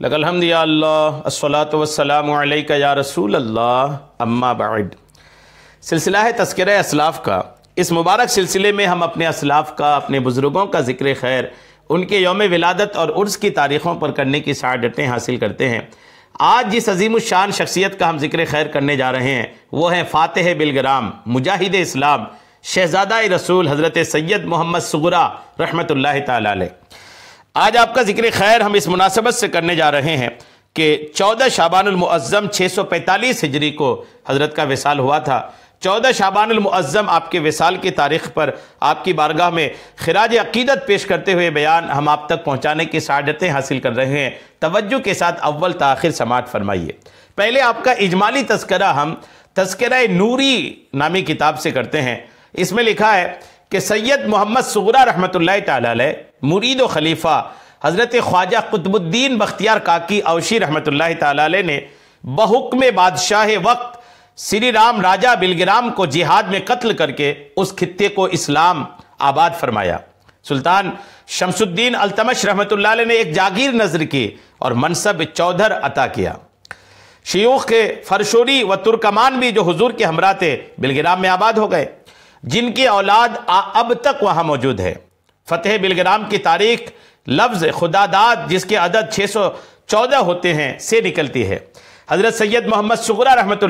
लगलहमदियासलात वसलाम या रसूल अल्लाह अम्मा बाद। सिलसिला है तस्कर असलाफ़ का। इस मुबारक सिलसिले में हम अपने असलाफ़ का, अपने बुज़ुर्गों का ज़िक्र खैर, उनके योम विलादत और उर्स की तारीख़ों पर करने की सादतें हासिल करते हैं। आज जिस अजीम शान शख्सियत का हम ज़िक्र खैर करने जा रहे हैं, वो हैं फ़ातह बिलग्राम, मुजाहिद इस्लाम, शहज़ादा रसूल हज़रत सैयद मोहम्मद सगुरा रहमत ताली आज आपका ज़िक्र खैर हम इस मुनासबत से करने जा रहे हैं कि चौदह शाबानमज़म छः सौ पैंतालीस हिजरी को हज़रत का विसाल हुआ था। चौदह शाबानमज़म आपके विसाल की तारीख़ पर आपकी बारगाह में खराज अकीदत पेश करते हुए बयान हम आप तक पहुँचाने की सादतें हासिल कर रहे हैं। तवज्जो के साथ अव्वल ताखिर समात फरमाइए। पहले आपका इजमाली तस्करा हम तस्करा नूरी नामी किताब से करते हैं। इसमें लिखा है कि सैयद मोहम्मद सगरा रहमत मुरीद व खलीफा, हज़रत ख्वाजा कुतुद्दीन बख्तियार काकी अवशी रहमत ने बहुक्म बादशाह वक्त श्री राम राजा बिलग्राम को जिहाद में कत्ल करके उस खत्े को इस्लाम आबाद फरमाया। सुल्तान शमसुद्दीन अल्तमश रहमत ने एक जागीर नज़र की और मनसब चौधर अता किया। शयूख के फरशोरी व तुर्कमान भी जो हुजूर के हमरा थे बिलग्राम में आबाद हो गए, जिनकी औलाद अब तक वहाँ मौजूद है। फतेह बिलग्राम की तारीख, लफ्ज़ खुदादाद जिसके अदद 614 होते हैं, से निकलती है। हज़रत सैयद मोहम्मद सुगरा रहमत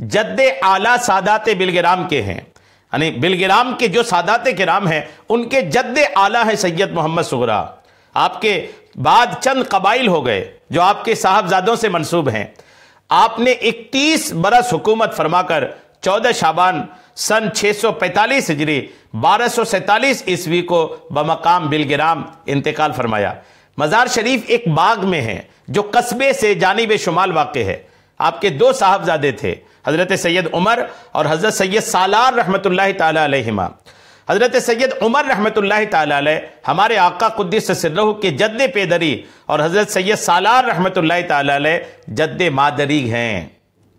जद्द आला सादात बिलग्राम के हैं। यानी बिलग्राम के जो सादात कराम हैं, उनके जद्द आला है सैयद मोहम्मद सुगरा। आपके बाद चंद कबाइल हो गए, जो आपके साहबजादों से मंसूब हैं। आपने इकतीस बरस हुकूमत फरमाकर चौदह शाबान सन 645 हिजरी, बारह सौ सैतालीस ईस्वी को बमकाम बिलग्राम इंतकाल फरमाया। मज़ार शरीफ एक बाग में है, जो कस्बे से जानब शुमाल वाक़ है। आपके दो साहबजादे थे, हज़रत सैयद उमर और हज़रत सैयद सालार रहमत तमा हज़रत सैयद उमर रहमत ताली हमारे आका कुद्दीस सिर्रहू के जद्द पेदरी और हज़रत सैयद सालार रहमत ताली मादरी हैं।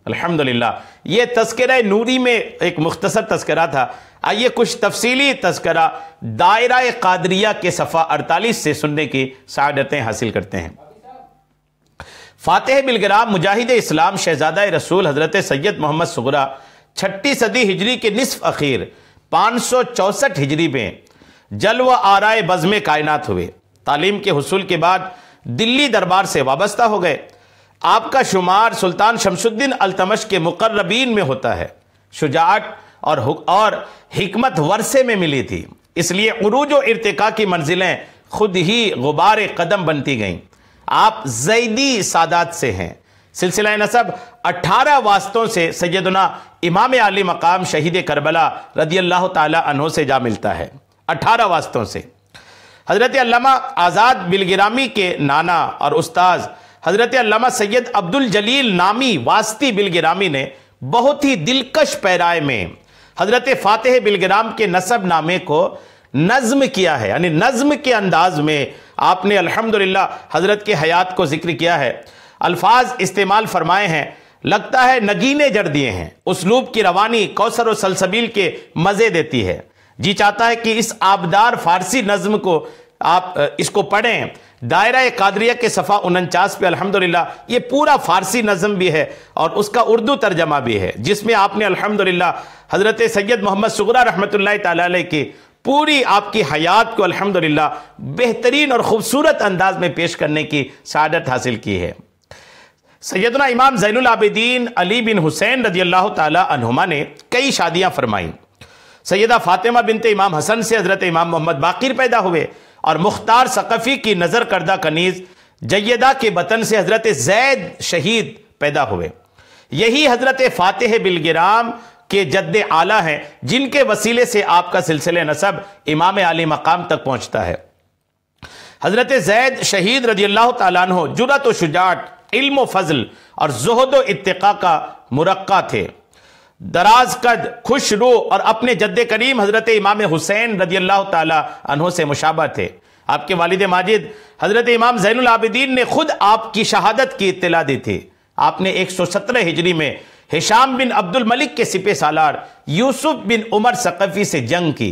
अल्हम्दुलिल्लाह। ये तस्करा नूरी में एक मुख्तसर तस्करा था। आइए कुछ तफसीली तस्करा दायरा कादरिया के सफ़ा अड़तालीस से सुनने की सादतें हासिल करते हैं। फ़ातह बिलग्राम, मुजाहिद इस्लाम, शहजादा रसूल, हज़रत सैयद मोहम्मद सगरा, छठी सदी हिजरी के निसफ अखीर, पाँच सौ चौसठ हिजरी में जल व आराय बज़म कायनात हुए। तालीम के हसूल के बाद दिल्ली दरबार से वाबस्ता हो गए। आपका शुमार सुल्तान शमशुद्दीन अल्तमश के मुकर्रबीन में होता है। शुजात और और हिकमत वर्षे में मिली थी। इसलिए उरूज इरतका की मंजिलें खुद ही गुबार कदम बनती गईं। आप जैदी सादात से हैं। सिलसिला नसब अठारह वास्तों से सैदना इमाम आली मकाम शहीद करबला रदी अल्लाह तहों से जा मिलता है। अठारह वास्तों से। हज़रत आज़ाद बिलगिरामी के नाना और उस्ताज़ हज़रत अल्लामा सैयद अब्दुल जलील नामी वास्ती बिलगिरामी ने बहुत ही दिलकश पैराए में हज़रत फ़ातह बिलगिराम के नसब नामे को नज्म किया है, यानी नज्म के अंदाज में आपने अल्हम्दुलिल्लाह हज़रत के हयात को ज़िक्र किया है। अल्फाज इस्तेमाल फरमाए हैं, लगता है नगीने जड़ दिए हैं, उसलूब की रवानी कौसर और सलसबील के मज़े देती है। जी चाहता है कि इस आबदार फारसी नज्म को आप इसको पढ़ें। दायरा कादरिया के सफ़ा उनचास पे, अल्हम्दुलिल्लाह, ये पूरा फारसी नज़म भी है और उसका उर्दू तर्जमा भी है, जिसमें आपने, अल्हम्दुलिल्लाह, हज़रत सैयद मोहम्मद सगरा रहमत ताली की पूरी आपकी हयात को, अल्हम्दुलिल्लाह, बेहतरीन और ख़ूबसूरत अंदाज में पेश करने की सादत हासिल की है। सैदना इमाम जैनआबिदीन अली बिन हुसैन रज़ी अल्लाह तुमा ने कई शादियाँ फरमाईं। सैदा फ़ातिमा बिनते इमाम हसन से हज़रत इमाम मोहम्मद बाकिर पैदा हुए। और मुख्तार सकफ़ी की नज़र करदा कनीज़ जयदा के बतन से हज़रत जैद शहीद पैदा हुए। यही हज़रत फ़ातह बिलगिराम के जद्द आला हैं, जिनके वसीले से आपका सिलसिले नसब इमाम आली मकाम तक पहुँचता है। हज़रत जैद शहीद रज़ी अल्लाह तु जुरत व शुजात, इल्म फजल और जहद इत्तका का मुरक्का थे। दराज कद खुश रो और अपने जद्द करीम हज़रत इमाम हुसैन रज़ी अल्लाह तहों से मुशाबा थे आपके वालिद माजिद, हज़रत इमाम जैन आबिदीन ने खुद आपकी शहादत की इतला दी थी। आपने 117 हिजरी में हिशाम बिन अब्दुल मलिक के सिपे सालार यूसुफ बिन उमर सकफ़ी से जंग की।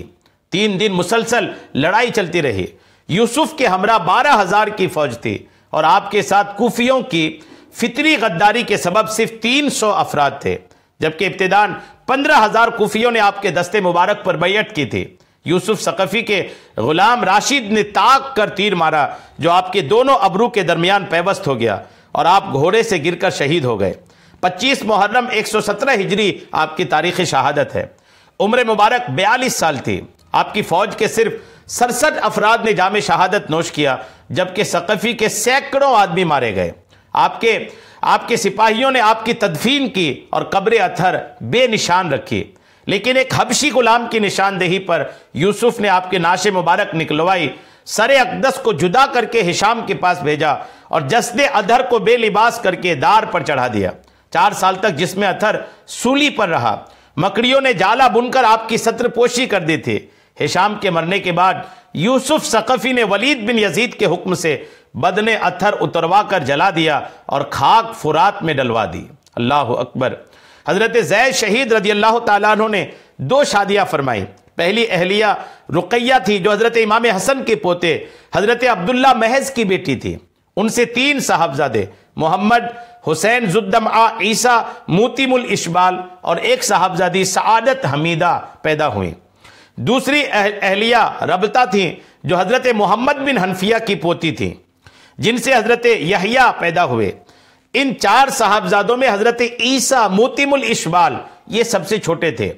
तीन दिन मुसलसल लड़ाई चलती रही। यूसुफ के हमरा बारह हज़ार की फौज थी और आपके साथ कुफियों की फितरी गद्दारी के सबब सिर्फ़ तीन सौ अफराद थे। जबकि इब्तदान पंद्रह हज़ार कुफियों ने आपके दस्ते मुबारक पर बैत की थी। यूसुफ सकफी के गुलाम राशिद ने ताक कर तीर मारा, जो आपके दोनों अबरू के दरमियान पैवस्त हो गया और आप घोड़े से गिरकर शहीद हो गए। 25 मुहर्रम 117 हिजरी आपकी तारीख शहादत है। उम्र मुबारक बयालीस साल थी। आपकी फौज के सिर्फ़ सड़सठ अफराद ने जाम शहादत नोश किया, जबकि सकफी के सैकड़ों आदमी मारे गए। आपके आपके सिपाहियों ने आपकी तदफीन की और कब्र अथर बेनिशान रखी। लेकिन एक हबशी गुलाम की निशानदेही पर यूसुफ ने आपके नाशे मुबारक निकलवाई। सरे अकदस को जुदा करके हिशाम के पास भेजा और जसने अधर को बेलिबास करके दार पर चढ़ा दिया। चार साल तक जिसमें अथर सूली पर रहा। मकड़ियों ने जाला बुनकर आपकी सत्रपोशी कर दी थी। हिशाम के मरने के बाद यूसुफ सकफी ने वलीद बिन यजीद के हुक्म से बदने अथर उतरवा कर जला दिया और खाक फुरात में डलवा दी। अल्लाह अकबर। हज़रत जैद शहीद रज़ी अल्लाह तु ने दो शादियाँ फरमाई। पहली अहलिया रुकैया थी, जो हज़रत इमाम हसन के पोते हज़रत अब्दुल्ला महज की बेटी थी। उनसे तीन साहबजादे, मोहम्मद, हुसैन, जुद्दम आ, ईसा, मोतीमुल इशबाल और एक साहबजादी सआदत हमीदा पैदा हुई। दूसरी अहलिया रबता थी, जो हज़रत मोहम्मद बिन हनफिया की पोती थी। जिनसे हज़रत यहिया पैदा हुए। इन चार साहबजादों में हज़रत ईसा, मोतीमुल इशबाल, ये सबसे छोटे थे।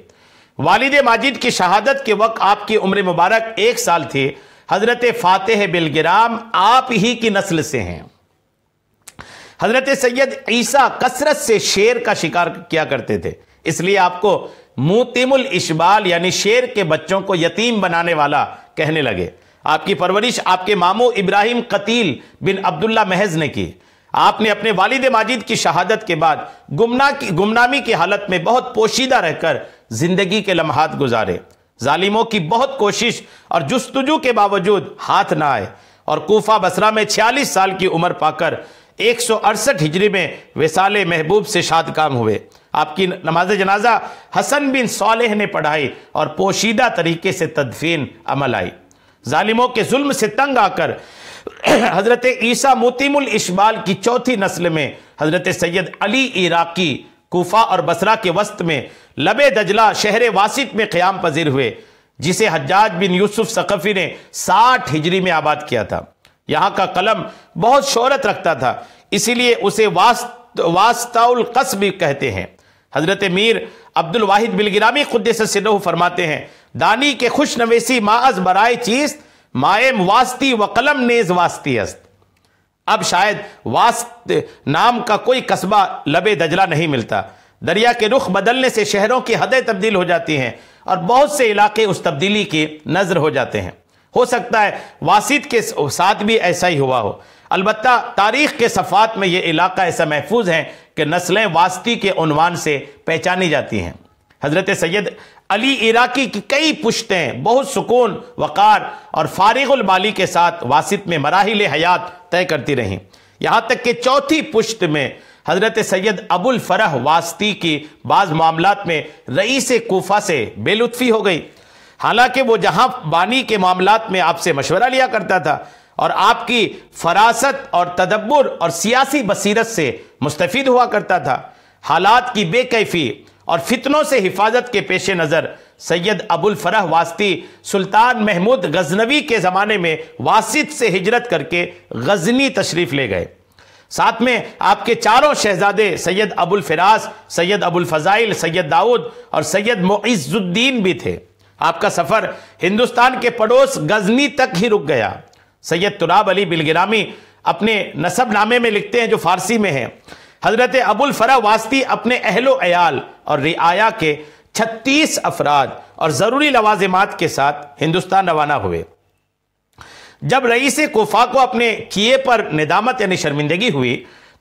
वालिद माजिद की शहादत के वक्त आपकी उम्र मुबारक एक साल थी। हज़रत फातेह बिलगिराम आप ही की नस्ल से हैं। हज़रत सैयद ईसा कसरत से शेर का शिकार किया करते थे। इसलिए आपको मुतिमुल इशबाल यानी शेर के बच्चों को यतीम बनाने वाला कहने लगे। आपकी परवरिश आपके मामू इब्राहिम कतील बिन अब्दुल्ला महज ने की। आपने अपने वालिद माजिद की शहादत के बाद गुमना की गुमनामी की हालत में बहुत पोशीदा रहकर ज़िंदगी के लम्हात गुजारे। जालिमों की बहुत कोशिश और जुस्तजू के बावजूद हाथ ना आए और कोफा बसरा में छियालीस साल की उम्र पाकर एक सौ अड़सठ हिजरी में विसाल महबूब से शाद काम हुए। आपकी नमाज़ जनाजा हसन बिन सालेह ने पढ़ाई और पोशीदा तरीके से तदफीन अमल आई। जालिमों के जुल्म से तंग आकर हज़रत ईसा मोतीमुल इशबाल की चौथी नस्ल में हज़रत सैयद अली इराकी, कोफा और बसरा के वस्त में लबे दजला शहर वासित में क़्याम पजीर हुए, जिसे हज्जाज बिन यूसुफ सकफ़ी ने साठ हिजरी में आबाद किया था। यहाँ का कलम बहुत शोहरत रखता था, इसीलिए उसे वास्त, वास्ताउल कस्ब कहते हैं। हज़रत मीर अब्दुल वाहिद बिलगिरामी खुद से फरमाते हैं दानी के खुश नवेसी माज बराए चीज़, माएम वास्ती व कलम नेज वास्ती अस्त। अब शायद वास्त नाम का कोई कस्बा लबे दजला नहीं मिलता। दरिया के रुख बदलने से शहरों की हदें तब्दील हो जाती हैं और बहुत से इलाके उस तब्दीली की नज़र हो जाते हैं। हो सकता है वासिद के साथ भी ऐसा ही हुआ हो। अलबत् तारीख के सफ़ात में ये इलाका ऐसा महफूज है कि नस्लें वास्ती के उनवान से पहचानी जाती हैं। हज़रत सैयद अली इराकी की कई पुश्तें, बहुत सुकून, वक़ार और फारिगुलबाली के साथ वासित में मराहल हयात तय करती रहीं। यहाँ तक कि चौथी पुश्त में हज़रत सैयद अबुल फरह वास्ती की बाज़ मामला में रईस कोफा से बेलुत्फ़ी हो गई। हालाँकि वो जहाँ बानी के मामला में आपसे मशवरा लिया करता था और आपकी फरासत और तदब्बर और सियासी बसीरत से मुस्तफ़ हुआ करता था। हालात की बेकैफी और फितनों से हिफाजत के पेश नज़र। सैयद अबुल फरह वास्ती सुल्तान महमूद गजनवी के ज़माने में वासिद से हिजरत करके गजनी तशरीफ़ ले गए। साथ में आपके चारों शहजादे सैयद अबुल फिरास, सैयद अबुल फ़जाइल, सैयद दाऊद और सैयद मोइजुद्दीन भी थे। आपका सफ़र हिंदुस्तान के पड़ोस गजनी तक ही रुक गया। सैयद तुराब अली बिलगिरामी अपने नसब नामे में लिखते हैं जो फारसी में है। हज़रत अबुल फरा वास्ती अपने अहलो अयाल और रियाया के 36 अफराद और ज़रूरी लवाजमात के साथ हिंदुस्तान रवाना हुए। जब रईस कोफा को अपने किए पर निदामत यानी शर्मिंदगी हुई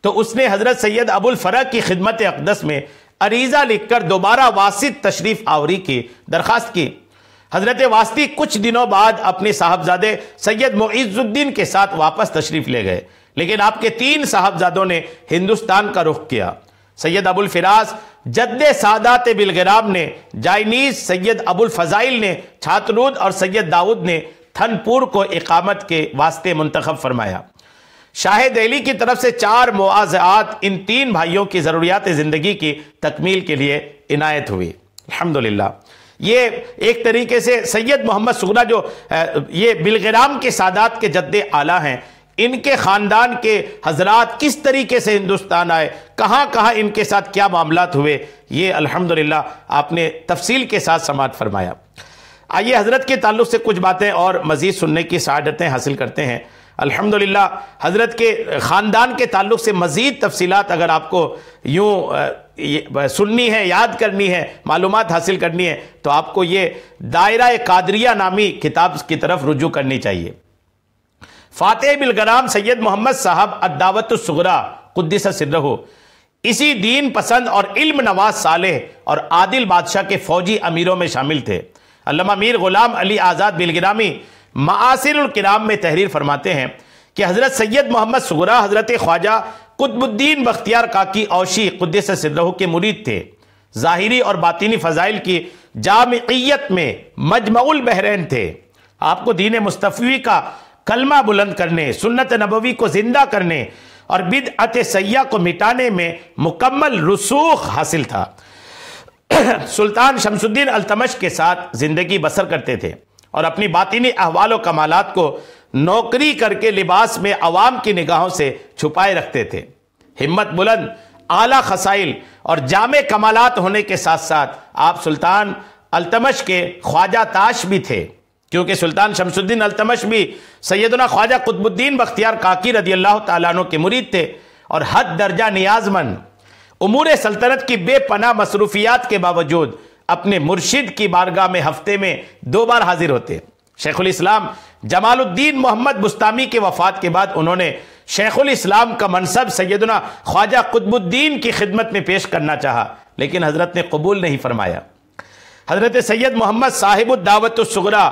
तो उसने हज़रत सैयद अबुल फरा की खिदमत अकदस में अरीज़ा लिखकर दोबारा वासिद तशरीफ़ आवरी की दरख्वास्त की। हज़रत वास्ती कुछ दिनों बाद अपने साहबजादे सैयद मोइजुद्दीन के साथ वापस तशरीफ़ ले गए। लेकिन आपके तीन साहबजादों ने हिंदुस्तान का रुख किया। सैयद अबुल फिराज, जद्द सादात बिलगराम ने जाइनीज सैयद अबुल फजाइल ने छातरूद और सैयद दाऊद ने थनपुर को इकामत के वास्ते मुंतखब फरमाया। शाह दिल्ली की तरफ़ से चार मुआजात इन तीन भाइयों की ज़रूरियात ज़िंदगी की तकमील के लिए इनायत हुई। अल्हम्दुलिल्लाह। ये एक तरीके से सैयद मोहम्मद सुगरा जो ये बिलगराम के सादात के जद्द आला हैं इनके ख़ानदान के हजरात किस तरीके से हिंदुस्तान आए? कहाँ कहाँ इनके साथ क्या मामला हुए? ये अल्हम्दुलिल्लाह आपने तफसील के साथ समात फरमाया। आइए हज़रत के ताल्लुक से कुछ बातें और मज़ीद सुनने की शहादतें हासिल करते हैं। अल्हम्दुलिल्लाह हज़रत के ख़ानदान के ताल्लुक से मज़ीद तफसीलात अगर आपको यूँ सुननी है, याद करनी है मालूम हासिल करनी है तो आपको ये दायरा कादरिया नामी किताब की तरफ़ रुजू करनी चाहिए। फ़ातह बिलगराम सैयद मोहम्मद साहब अदावतुसगरा कुद्दिस सिर्रहो इसी दीन पसंद और इल्म नवाज़ सालेह और आदिल बादशाह के फौजी अमीरों में शामिल थे। अल्लामा मीर गुलाम अली आज़ाद बिलगिरामी मासिरकिराम में तहरीर फरमाते हैं कि हज़रत सैयद मोहम्मद सगरा, हज़रत ख्वाजा कुतबुद्दीन बख्तियार काकी औशी, कुद्दस सिर्रहू के मुरीद थे। ज़ाहिरी और बातिनी फ़जाइल की जामियत में मजमउल बहरैन थे। आपको दीन मुस्तफ़ी का कलमा बुलंद करने, सुन्नत नबवी को ज़िंदा करने और बिद अत सैया को मिटाने में मुकम्मल रसूख हासिल था। सुल्तान शमसुद्दीन अल्तमश के साथ ज़िंदगी बसर करते थे और अपनी बातिनी अहवाल कमालत को नौकरी करके लिबास में आवाम की निगाहों से छुपाए रखते थे। हिम्मत बुलंद, आला खसाइल और जाम कमालत होने के साथ साथ आप सुल्तान अल्तमश के ख्वाजा ताश भी थे। क्योंकि सुल्तान शमसुद्दीन अल्तमश भी सैदना ख्वाजा कुतुद्दीन बख्तियार काकी रदी अल्लाह तु के मुरीद थे और हद दर्जा नियाजमंद। उमूर सल्तनत की बेपना मसरूफियात के बावजूद अपने मुर्शिद की बारगाह में हफ़्ते में दो बार हाजिर होते। शेखुल इस्लाम जमालुद्दीन मोहम्मद बुस्तामी के वफात के बाद उन्होंने शेखुल इस्लाम का मनसब सैदना ख्वाजा कुतुद्दीन की खिदमत में पेश करना चाहा, लेकिन हज़रत ने कबूल नहीं फरमाया। हज़रत सैयद मोहम्मद साहिबुद्दावतुसगरा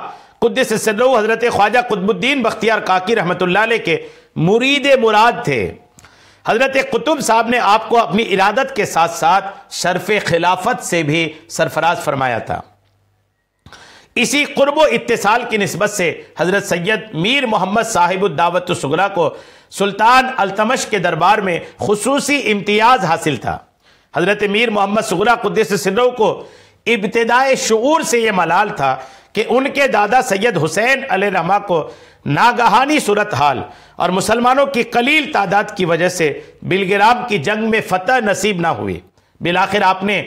कुद्दस सदरु हज़रत ख्वाजा कुतुद्दीन बख्तियार काकी रहमत के मुरीद मुराद थे। हज़रत कुतुब साहब ने आपको अपनी इरादत के साथ साथ शरफ खिलाफत से भी सरफराज फरमाया था। इसी कुर्ब इत्तेसाल की नस्बत से हज़रत सैयद मीर मोहम्मद साहिबुद्दावत सुगरा को सुल्तान अल्तमश के दरबार में खसूसी इम्तियाज़ हासिल था। हज़रत मीर मोहम्मद सुगरा कुद्दस सिर्रो को इब्तदाए शूर से यह मलाल था कि उनके दादा सैयद हुसैन रमा को नागहानी सूरत हाल और मुसलमानों की कलील तादाद की वजह से बिलगिराम की जंग में फतह नसीब ना हुई। बिलाखिर आपने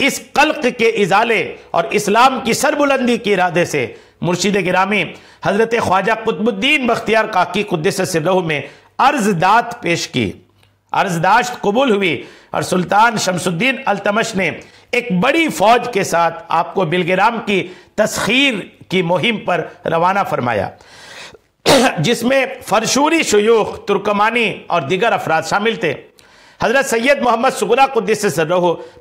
इस कल्क के इजाले और इस्लाम की सरबुलंदी के इरादे से मुर्शिद गिरामी हज़रत ख्वाजा कुतुद्दीन बख्तियार काकी कुद्दस सिरहू में अर्जदात पेश की। अर्जदाश्त कबूल हुई और सुल्तान शमसुद्दीन अल्तमश ने एक बड़ी फौज के साथ आपको बिलगिराम की तस्खीर की मुहिम पर रवाना फरमाया। जिसमें फरशूरी शयूख, तुर्कमानी और दिगर अफराद शामिल थे। हज़रत सैयद मोहम्मद सुगरा कुद्दीस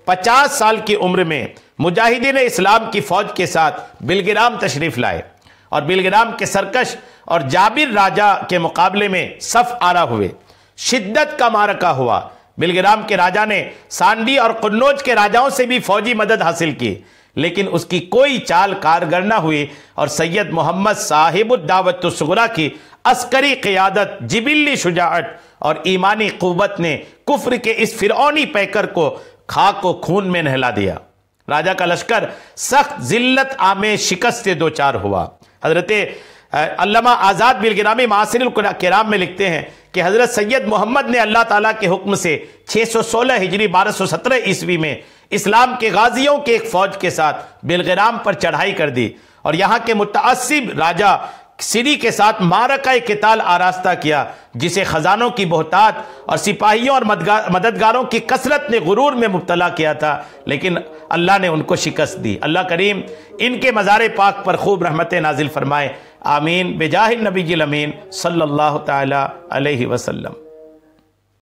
पचास साल की उम्र में मुजाहिदीन इस्लाम की फ़ौज के साथ बिलगिराम तशरीफ़ लाए और बिलगिराम के सरकश और जाबिर राजा के मुकाबले में सफ आरा हुए। शिद्दत का मारका हुआ। बिलगिराम के राजा ने सांडी और कन्नौज के राजाओं से भी फौजी मदद हासिल की, लेकिन उसकी कोई चाल कारगर ना हुई और सैयद मोहम्मद साहिबुद्दावतुसगरा की अस्करी क़ियादत जिबिल्ली शुजात और ईमानी क़ुवत ने कुफ्र के इस फिरौनी पैकर को खाक को खून में नहला दिया। राजा का लश्कर सख्त जिल्लत आमे शिकस्त से दो चार हुआ। हज़रत अल्लामा आज़ाद बिलगिरामी मासिर कराम में लिखते हैं कि हज़रत सैयद मोहम्मद ने अल्लाह ताला के हुक्म से 616 हिजरी 1217 ईस्वी में इस्लाम के गाजियों के एक फौज के साथ बिलगराम पर चढ़ाई कर दी। और यहाँ के मुतासिब राजा सिरी के साथ मारका किताल आरास्ता किया, जिसे खजानों की बहतात और सिपाहियों और मददगारों की कसरत ने गुरूर में मुबतला किया था। लेकिन अल्लाह ने उनको शिकस्त दी। अल्लाह करीम इनके मज़ार पाक पर खूब रहमत नाजिल फरमाए। आमीन। बेजाहिर नबी अमीन अलैहि वसल्लम।